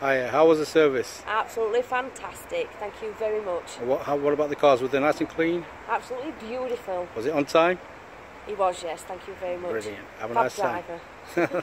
Hi, how was the service? Absolutely fantastic. Thank you very much. What, how, what about the cars? Were they nice and clean? Absolutely beautiful. Was it on time? He was, yes. Thank you very much. Brilliant. Have a Fab nice time.